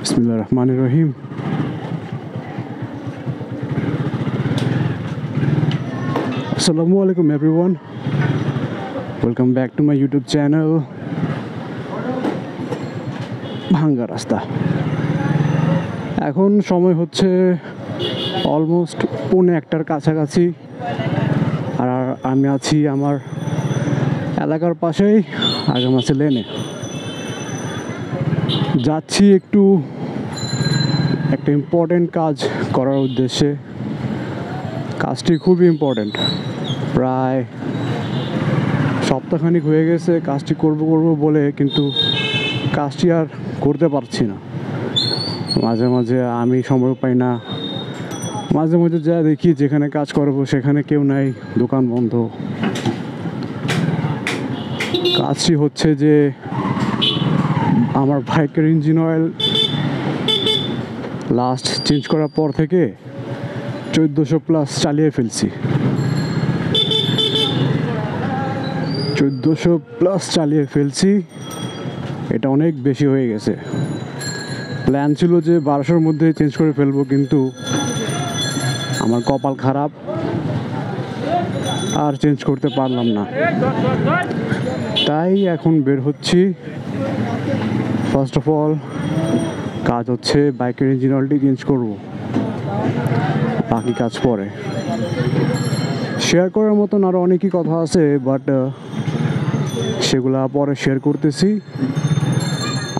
বিসমুল্লাহ রহমান রহিম আসসালামু আলাইকুম everyone welcome back to my YouTube channel ভাঙ্গা রাস্তা। এখন সময় হচ্ছে অলমোস্ট পৌনে একটার কাছাকাছি। আর আমি আছি আমার এলাকার পাশেই আগামাছি লেনে যাচ্ছি একটু একটা ইম্পর্টেন্ট কাজ করার উদ্দেশ্যে। কাজটি খুবই ইম্পর্টেন্ট প্রায় সপ্তাহখানিক হয়ে গেছে কাজটি করব করব বলে, কিন্তু কাজটি আর করতে পারছি না। মাঝে মাঝে আমি সময় পাই না। মাঝে মাঝে যা দেখি যেখানে কাজ করব সেখানে কেউ নাই, দোকান বন্ধ। কাজটি হচ্ছে যে আমার বাইকের ইঞ্জিন অয়েল লাস্ট চেঞ্জ করার পর থেকে চোদ্দোশো প্লাস চালিয়ে ফেলছি। চোদ্দোশো প্লাস চালিয়ে ফেলছি, এটা অনেক বেশি হয়ে গেছে। প্ল্যান ছিল যে বারোশোর মধ্যে চেঞ্জ করে ফেলব, কিন্তু আমার কপাল খারাপ, আর চেঞ্জ করতে পারলাম না। তাই এখন বের হচ্ছি। ফার্স্ট অফ অল কাজ হচ্ছে বাইকের ইঞ্জিন অয়েলটি চেঞ্জ করব। বাকি কাজ পরে। শেয়ার করার মতন আরও অনেকই কথা আছে বাট সেগুলা পরে শেয়ার করতেছি।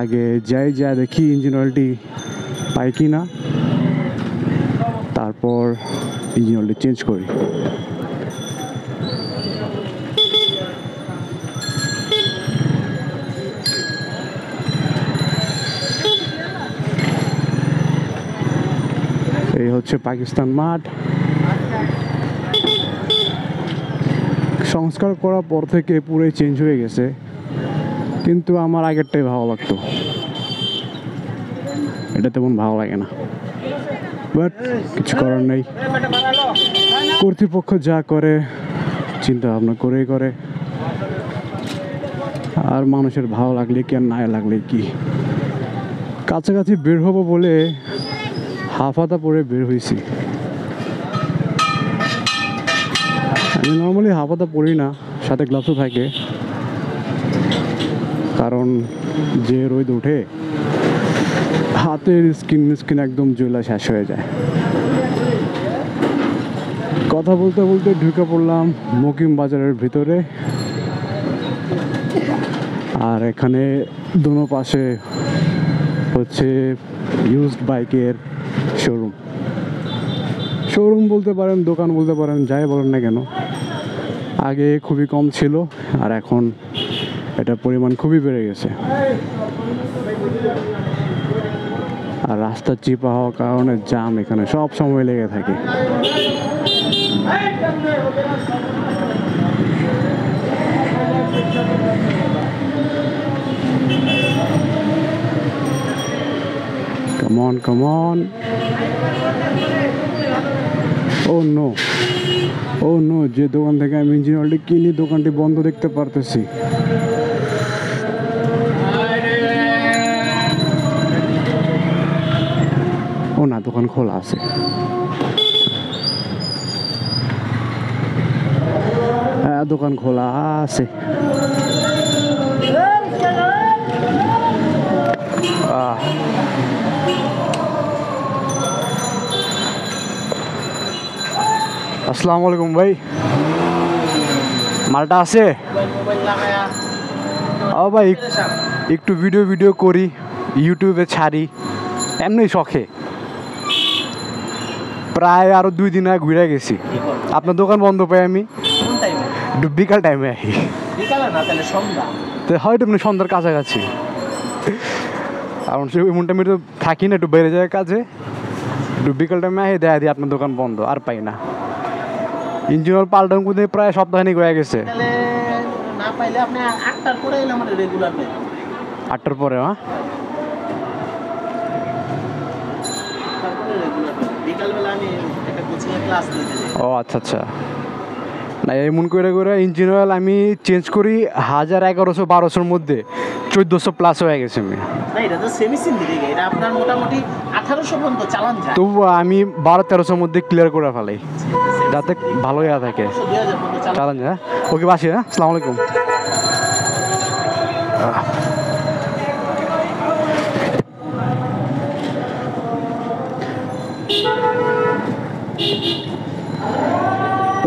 আগে যাই, যা দেখি ইঞ্জিন অয়েলটি পাই কি না তারপর ইঞ্জিন অয়েলটি চেঞ্জ করি। হচ্ছে পাকিস্তান মাঠ। সংস্কার করার পর থেকে পুরোই চেঞ্জ হয়ে গেছে। কিন্তু আমার আগেরটাই ভালো লাগতো। এটা তেমন ভালো লাগে না। বাট কিছু করার নেই। কর্তৃপক্ষ যা করে চিন্তা ভাবনা করেই করে। আর মানুষের ভালো লাগলে কি আর না লাগলে কি? কাছাকাছি বের হব বলে হাফাতা পরে বের হয়েছি। আমি নর্মালি হাফাতা পরি না, সাথে গ্লাভসও থাকে। কারণ যে রোদ ওঠে, হাতের স্কিন স্কিন একদম জ্বলা শেষ হয়ে যায়। কথা বলতে বলতে ঢুকে পড়লাম মকিম বাজারের ভিতরে। আর এখানে দুনো পাশে হচ্ছে ইউজড বাইকের শোরুম শোরুম বলতে পারেন, দোকান বলতে পারেন, যাই বলেন না কেন। আগে খুবই কম ছিল, আর এখন এটার পরিমাণ খুবই বেড়ে গেছে। আর রাস্তা চিপা হওয়ার কারণে জাম এখানে সব সময় লেগে থাকে। On, come on. Oh no oh no যে দোকান থেকে আমি ইঞ্জিন অয়েলটি কিনি দোকানটি বন্ধ দেখতে পারতেছি। ও না দোকান খোলা আছে। হ্যাঁ দোকান খোলা আছে। আসসালামু আলাইকুম ভাই। মালটা আছে? ও ভাই একটু ভিডিও ভিডিও করি ইউটিউবে ছাড়ি এমনি শখে। প্রায় আরও দুই দিন আগে ঘুরে গেছি। আপনার দোকান বন্ধ পাই আমি। বিকাল টাইমে তো হয়তো আপনি সন্ধ্যার কাছাকাছি। কারণ সে এমন টাইমে তো থাকি না একটু বেড়ে যায় কাজে। একটু বিকাল টাইমে আসি দেয়া দিই আপনার দোকান বন্ধ আর পাই না। ইঞ্জিনিয়ার পাল্টান করতে প্রায় সপ্তাহখানিক হয়ে গেছে। না পাইলে আপনি আটটার পরে এলে আমাদের রেগুলার আটটার পরে হ্যাঁ? ও আচ্ছা আচ্ছা। না এমন করে করে ইঞ্জিন অয়েল আমি চেঞ্জ করি হাজার এগারোশো বারোশোর মধ্যে। চোদ্দোশো প্লাস হয়ে গেছে আমি না এটা তো সেমি সিন্থেটিক এটা আপনার মোটামুটি আঠারোশো পর্যন্ত চালান যায়। তবু আমি বারো তেরোশোর মধ্যে ক্লিয়ার করে ফেলাই যাতে ভালো ইয়া থাকে। চালান চালান ওকে বাসি হ্যাঁ? আসসালামু আলাইকুম।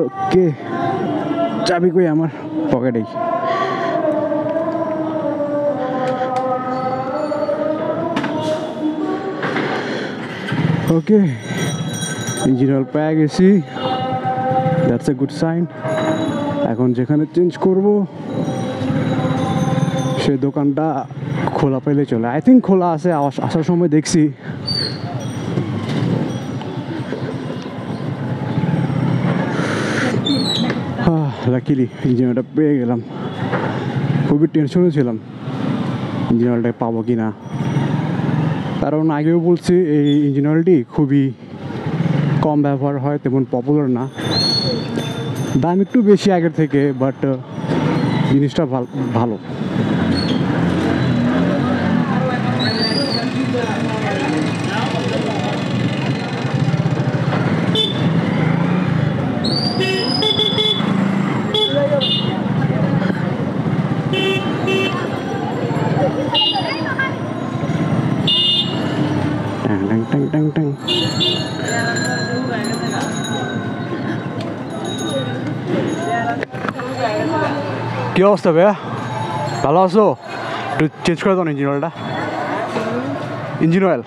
ওকে চাবি কই আমার? পকেটেই। ওকে ইঞ্জিন অয়েল পেয়ে গেছি দ্যাটস এ গুড সাইন এখন যেখানে চেঞ্জ করব সে দোকানটা খোলা পেলে চলে। আই থিঙ্ক খোলা আছে, আস- আসার সময় দেখছি। লাকিলি ইঞ্জিনটা পেয়ে গেলাম। খুবই টেনশনে ছিলাম। ইঞ্জিন অয়েলটা পাবো কি না কারণ আগেও বলছি, এই ইঞ্জিন অয়েলটি খুবই কম ব্যবহার হয়, তেমন পপুলার না। দাম একটু বেশি আগের থেকে বাট জিনিসটা ভাল- অবস্থা ভাইয়া ভালো আছো একটু চেঞ্জ করে দাও না ইঞ্জিন অয়েলটা ইঞ্জিন অয়েল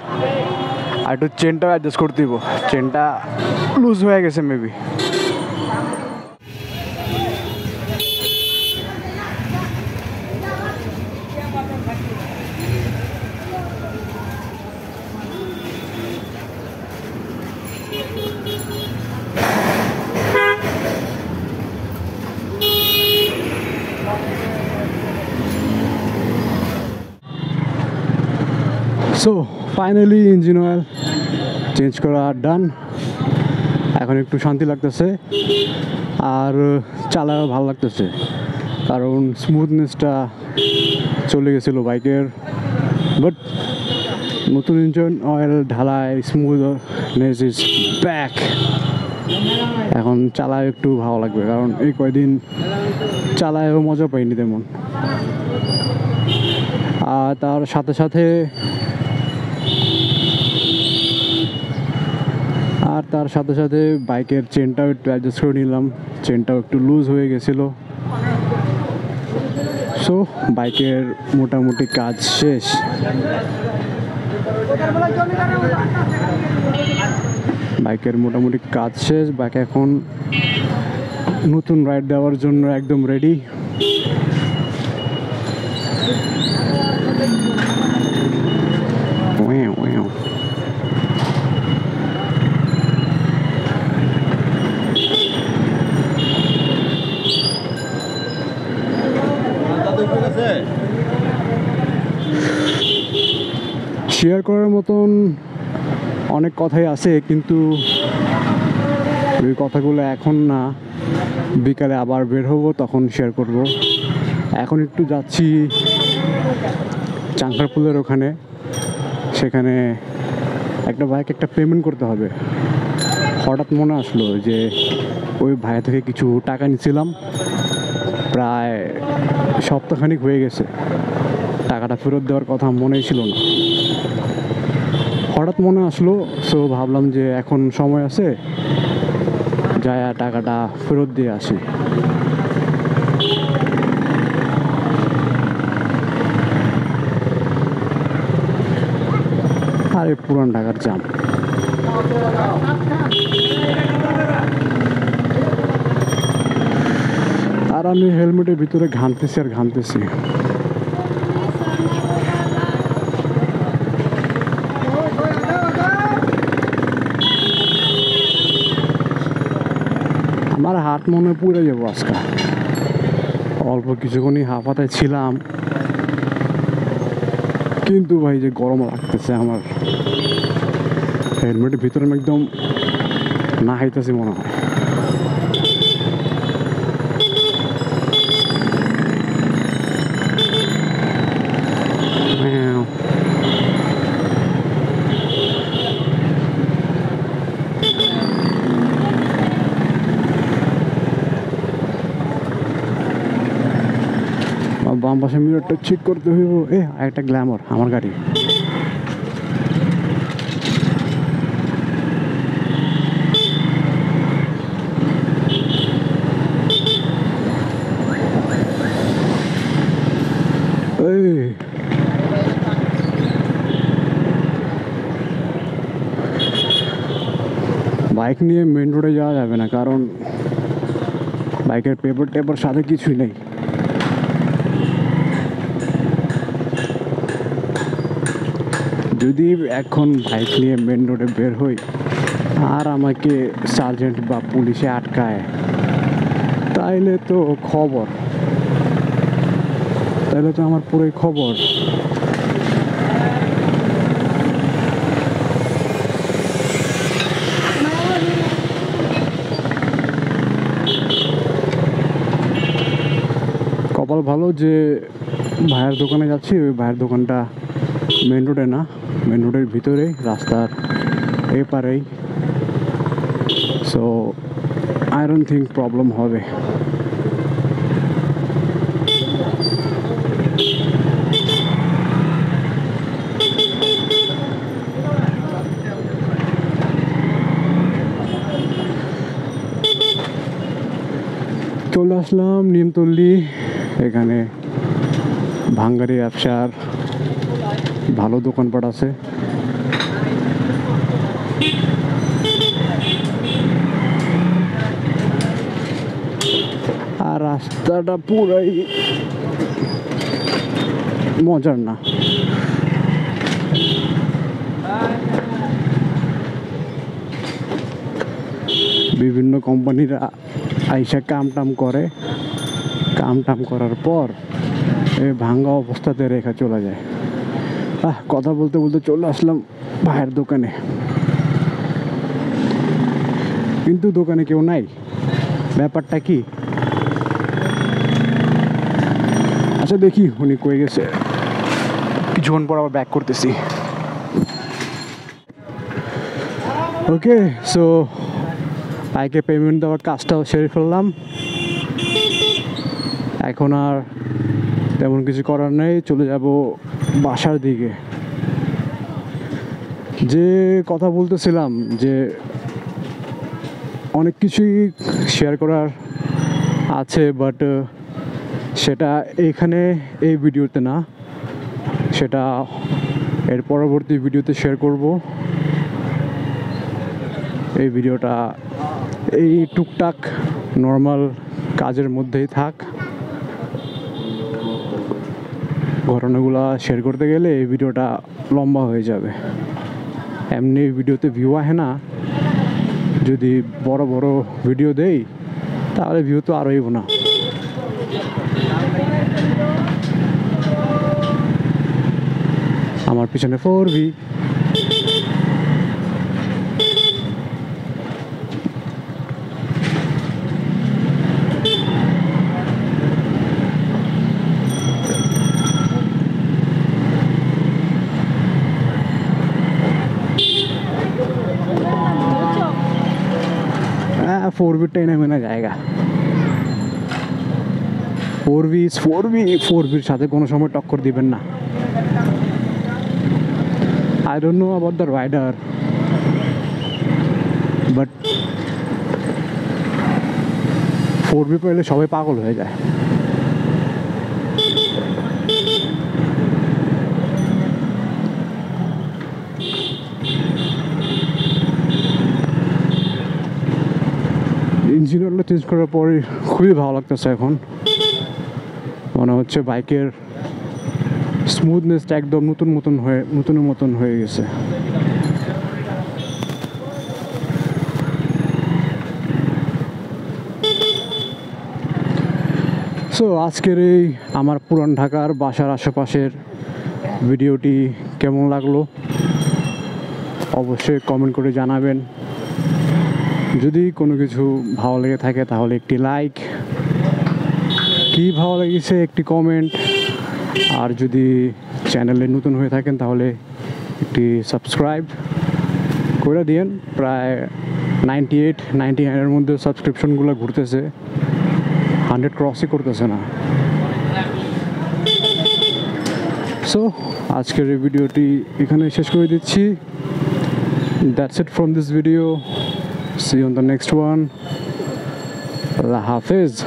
আর একটু চেনটা অ্যাডজাস্ট করতে দিব চেনটা লুজ হয়ে গেছে maybe so finally engine oil change করা আর ডান এখন একটু শান্তি লাগতেছে। আর চালায়ও ভালো লাগতেছে। কারণ স্মুথনেসটা চলে গেছিল বাইকের। বাট নতুন ইঞ্জিন অয়েল ঢালায় স্মুথনেস ইজ ব্যাক এখন চালায় একটু ভালো লাগবে। কারণ এই কয়দিন চালায়ও মজা পাইনি তেমন। আর তার সাথে সাথে তার সাথে সাথে বাইকের চেনটাও একটু অ্যাডজাস্ট করে নিলাম। চেনটাও একটু লুজ হয়ে গেছিল। সো বাইকের মোটামুটি কাজ শেষ। বাইকের মোটামুটি কাজ শেষ। বাইক এখন নতুন রাইড দেওয়ার জন্য একদম রেডি করার মতন অনেক কথাই আছে, কিন্তু ওই কথাগুলো এখন না। বিকালে আবার বের হব, তখন শেয়ার করব। এখন একটু যাচ্ছি চাঙ্কারপুলের ওখানে। সেখানে একটা বাইক একটা পেমেন্ট করতে হবে। হঠাৎ মনে আসলো যে ওই ভাইয়া থেকে কিছু টাকা নিয়েছিলাম প্রায় সপ্তাহখানিক হয়ে গেছে। টাকাটা ফেরত দেওয়ার কথা মনেই ছিল না। হঠাৎ মনে আসলো সো ভাবলাম যে এখন সময় আছে, যায় টাকাটা ফেরত দিয়ে আসি। আরে পুরান ঢাকার জাম। আর আমি হেলমেটের ভিতরে ঘানতেছি আর ঘামতেছি। হাত মনে পুড়ে যাব আজকে। অল্প কিছুক্ষণই হাফাতে ছিলাম। কিন্তু ভাই যে গরম লাগতেছে আমার। হেলমেটের ভিতরে একদম না হাইতেছি মনে হয়। বাম পাশে মিররটা চেক করতে হইব। এ আর একটা গ্ল্যামার আমার গাড়ি। এই। বাইক নিয়ে মেন রোডে যাওয়া যাবে না, কারণ বাইকের পেপার টেপার সাথে কিছুই নেই। যদি এখন বাইক নিয়ে মেন রোডে বের হই, আর আমাকে সার্জেন্ট বা পুলিশে আটকায়, তাইলে তো খবর। তাইলে তো আমার পুরোই খবর। কপাল ভালো যে ভাইয়ের দোকানে যাচ্ছি, ওই ভাইয়ের দোকানটা মেন রোডে না। মেন রোডের ভিতরে রাস্তার এপারেই। So I don't think problem হবে। চলে আসলাম নিমতল্লি, এখানে ভাঙ্গারি ব্যবসার ভালো দোকানপাট আছে। আর রাস্তাটা পুরাই মজার না। বিভিন্ন কোম্পানিরা আইসা কাম টাম করে। কাম টাম করার পর ভাঙ্গা অবস্থাতে রেখা চলে যায়। কথা বলতে বলতে চলে আসলাম ভাইয়ের দোকানে। কিন্তু দোকানে কেউ নাই। ব্যাপারটা কি? আচ্ছা দেখি উনি কয়ে গেছে। কিছুক্ষণ পর আবার ব্যাক করতেছি। ওকে সো বাইকে পেমেন্ট দেওয়ার কাজটাও সেরে ফেললাম। এখন আর তেমন কিছু করার নেই। চলে যাব বাসার দিকে। যে কথা বলতেছিলাম যে অনেক কিছুই শেয়ার করার আছে বাট সেটা এখানে এই ভিডিওতে না, সেটা এর পরবর্তী ভিডিওতে শেয়ার করব। এই ভিডিওটা এই টুকটাক নর্মাল কাজের মধ্যেই থাক। ঘটনাগুলো শেয়ার করতে গেলে এই ভিডিওটা লম্বা হয়ে যাবে। এমনি ভিডিওতে ভিউ আহে না। যদি বড় বড় ভিডিও দেই, তাহলে ভিউ তো আর হইব না আমার পিছনে ফোর ভি ফোর বিটাই নেমে না জায়গা four B four B four বির সাথে কোনো সময় টক্কর দিবেন না I don't know about the rider but four B পেলে সবাই পাগল হয়ে যায় অয়েলটা চেঞ্জ করার পরে খুবই ভালো লাগতেছে এখন। মনে হচ্ছে বাইকের স্মুথনেসটা একদম নতুন মতন হয়ে, নতুনের মতন হয়ে গেছে। সো আজকের এই আমার পুরান ঢাকার বাসার আশেপাশের ভিডিওটি কেমন লাগল? অবশ্যই কমেন্ট করে জানাবেন। যদি কোনো কিছু ভালো লেগে থাকে, তাহলে একটি লাইক কি ভালো লেগেছে, একটি কমেন্ট আর যদি চ্যানেলে নতুন হয়ে থাকেন, তাহলে একটি সাবস্ক্রাইব করে দিয়েন। প্রায় নাইনটি এইট নাইনটি নাইনের মধ্যে সাবস্ক্রিপশনগুলো ঘুরতেছে। হান্ড্রেড ক্রসই করতেছে না। সো আজকের এই ভিডিওটি এখানে শেষ করে দিচ্ছি। That's it from this video See you on the next one. La Hafiz.